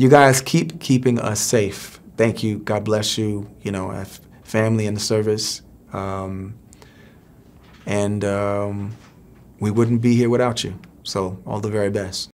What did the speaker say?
you guys keep keeping us safe. Thank you. God bless you. You know, I have family in the service. Um, and um, we wouldn't be here without you. So all the very best.